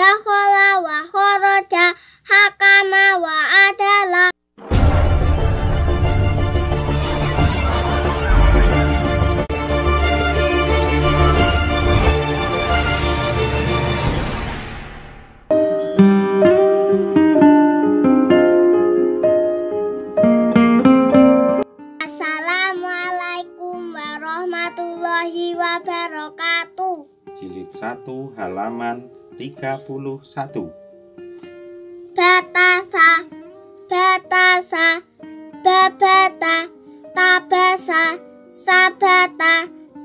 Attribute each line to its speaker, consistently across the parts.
Speaker 1: dakhala wa kharaja hakama wa adala Assalamualaikum warahmatullahi wabarakatuh.
Speaker 2: Jilid 1 halaman 31
Speaker 1: Batasa, batasa, babata, tabasa, sabata,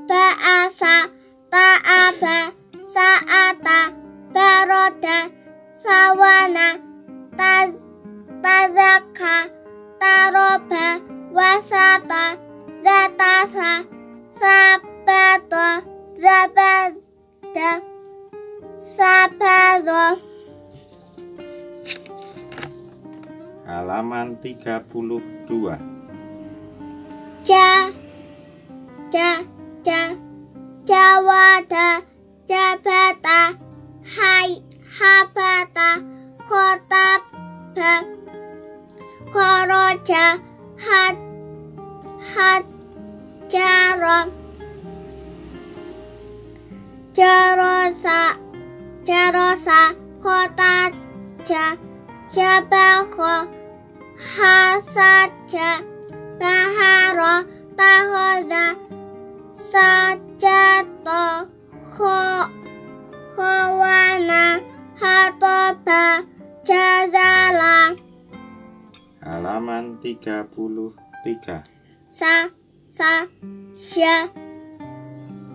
Speaker 1: baasa, taaba, saata, baroda, sawana, taz, tazaka, taroba, wasata, zatasa, sabato, zabada, sabado.
Speaker 2: Halaman 32
Speaker 1: ja ja ja jawada jabata hai habata kotaba koroja had hajaro jarosa jarosa kotaja jabaho hasaja baharo tahoda sajato kho khawana hatoba jazala
Speaker 2: Halaman 33
Speaker 1: sa sa sya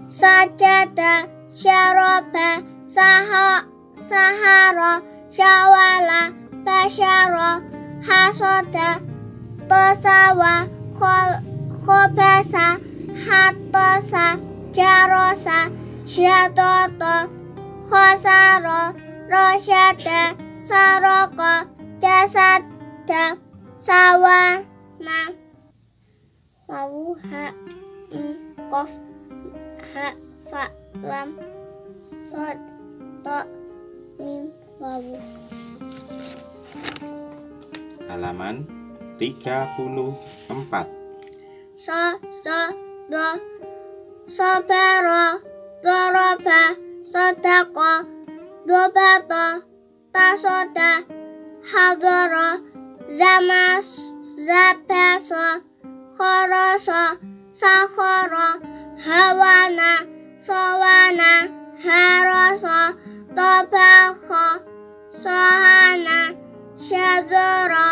Speaker 1: sajada syaroba saha sahara syawala basyara hasoda tosawa khol khobasa hatosa jarosa syatoto khosaro rosyada saroko jasada sawana. Wawu ha kof ha fa lam sod to mim wawu
Speaker 2: Halaman 34
Speaker 1: so so do sobero doroba sodako dobato tasoda hadoro zamas zapeso khoroso sakhoro hawana sowana sohana syadoro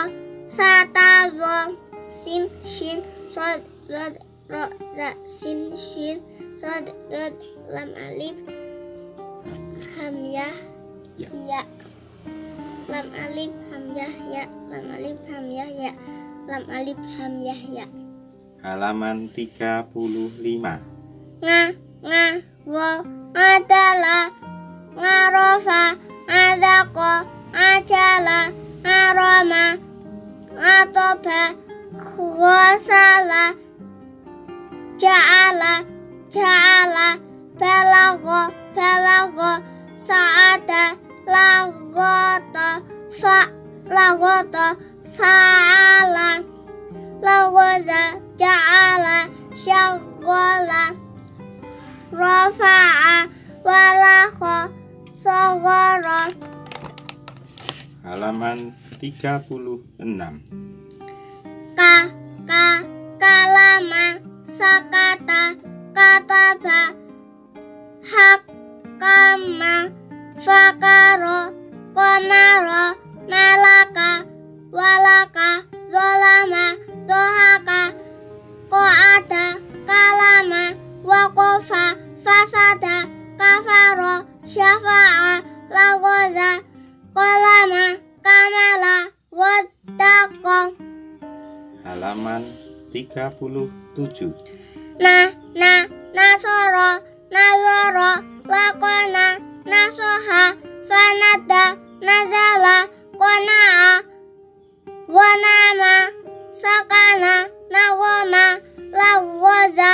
Speaker 1: satado sim shin sod dod ro za sim shin sod dod lam alif hamyah
Speaker 2: Ya.
Speaker 1: ya. Lam alif hamyah ya lam alif hamyah ya lam alif hamyah ya
Speaker 2: Halaman 35
Speaker 1: nga nga wo adalah ngarofa adako ajala aroma atoba khosala ja'ala ja'ala balago balago sa'ada lagoto fa lagoto
Speaker 2: Halaman 36
Speaker 1: ka ka kalama sakata kataba hakama fakaro komaro malaka walaka zolama dohaka koada kalama wakofa fasada kafaro syafa'a lagoza kolama kamala wadako
Speaker 2: Halaman 37
Speaker 1: na na nasoro nazoro lakona nasoha fanada nazala kona'a gonama sakana nagoma lagoza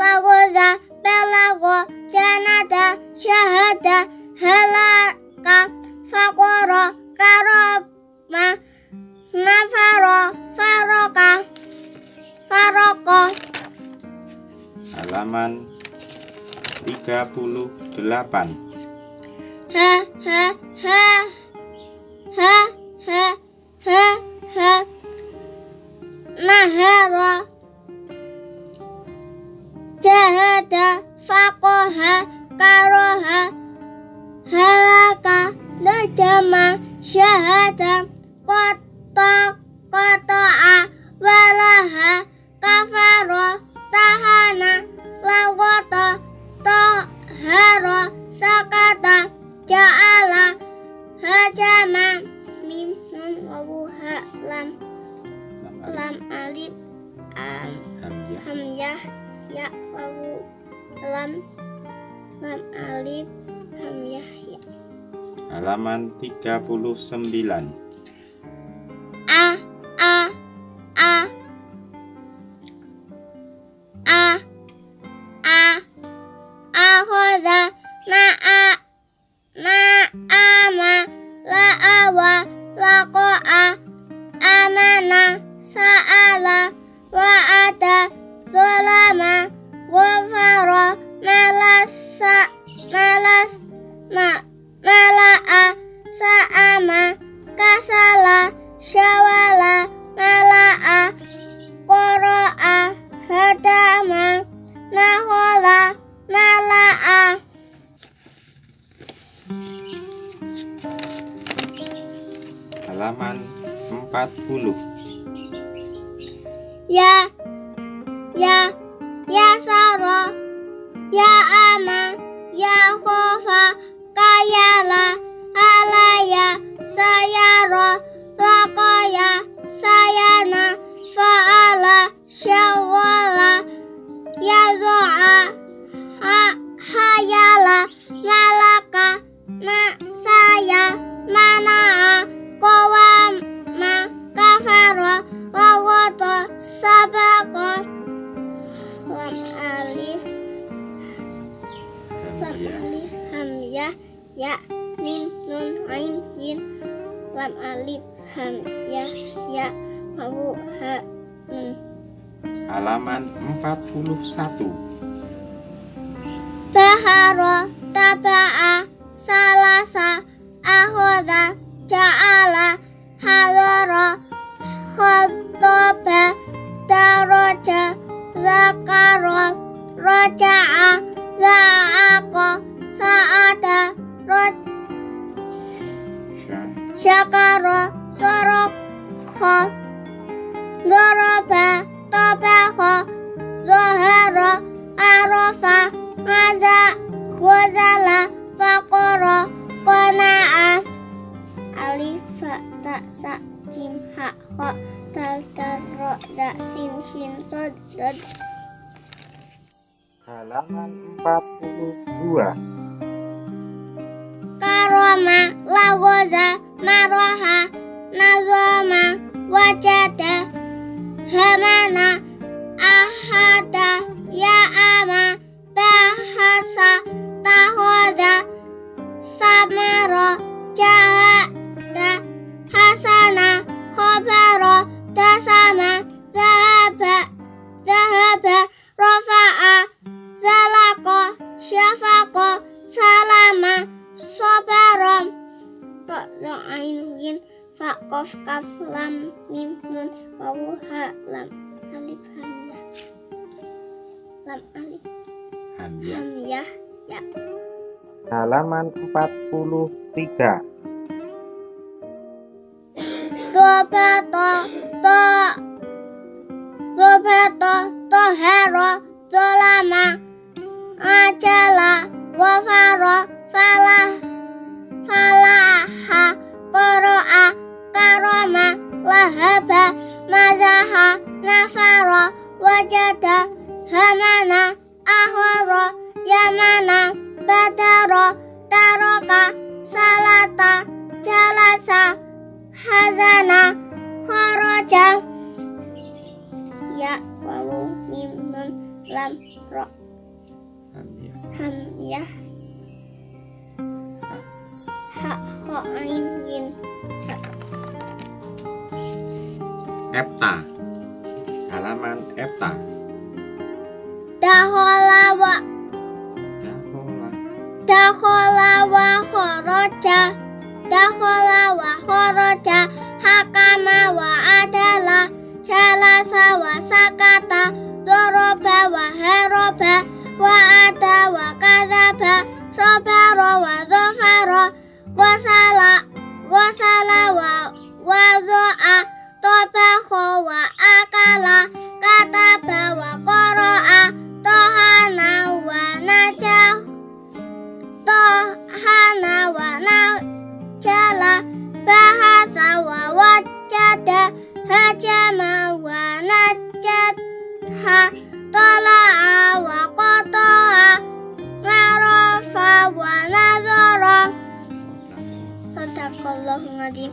Speaker 1: lagoza belago janada syahada halaka
Speaker 2: halaman 38
Speaker 1: ha ha ha ha ha ha ha. Nahara. Jahada faqaha karoha halaka najama syahada kota kotoa walaha kafaro tahana lagoto toharo sakata ja'ala hajama mim nun wawu ha lam
Speaker 2: lam alif
Speaker 1: am
Speaker 2: hamzah.
Speaker 1: Ya wawu lam lam alif hamzah ya.
Speaker 2: Halaman 39
Speaker 1: syawala mala'a qara'a hadama nahola mala'a
Speaker 2: halaman 40
Speaker 1: ya ya ya sara ya ama ya khofa nun ain yin lam alif hamzah ya wawu ha nun.
Speaker 2: Halaman 41
Speaker 1: bahara taba'a salasa ahoda ja'ala hadara khotoba daraja zakara raja'a za'aqa sa'ada rod
Speaker 2: Sya-
Speaker 1: syakara sorokha Doraba tabakha Zohara arafa Maza Ghazala Fakora Qana'a Alif Fa Ta Sa Jim Ha Kha Dal Dal Ro Da Sin Shin Sod Dod
Speaker 2: halaman 42
Speaker 1: Karoma Lagoza Maroha Nazoma Wajada Hamana Ahada hamzah
Speaker 2: Hamzah
Speaker 1: Ya
Speaker 2: halaman 43
Speaker 1: Dobeto To Dobeto Tohero Zolama Ajala Wafaro Falah Falaha Qoro'a Karoma Lahaba Mazaha Nafara Wajada Hamana Ahoro Yamana Badaro Taroka Salata Jalasa Hazana Kharaja Ya Wawu Mim Nun Lam Ro.
Speaker 2: Hamzah
Speaker 1: Ham Ya Ha Ho Ain Yin Ha وضع طبخ وأكل كتب وقرأ طحنا ونجح طحنا ونجل بحث ووجد هجما ونجدها طلع وقطع معرفة ونظرة صدق الله العظيم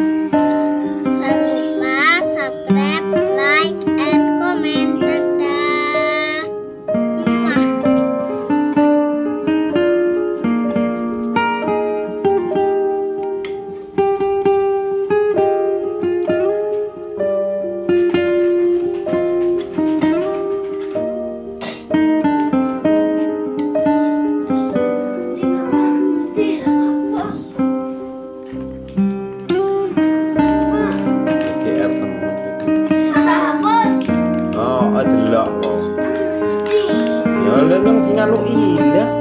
Speaker 2: nyaluk indah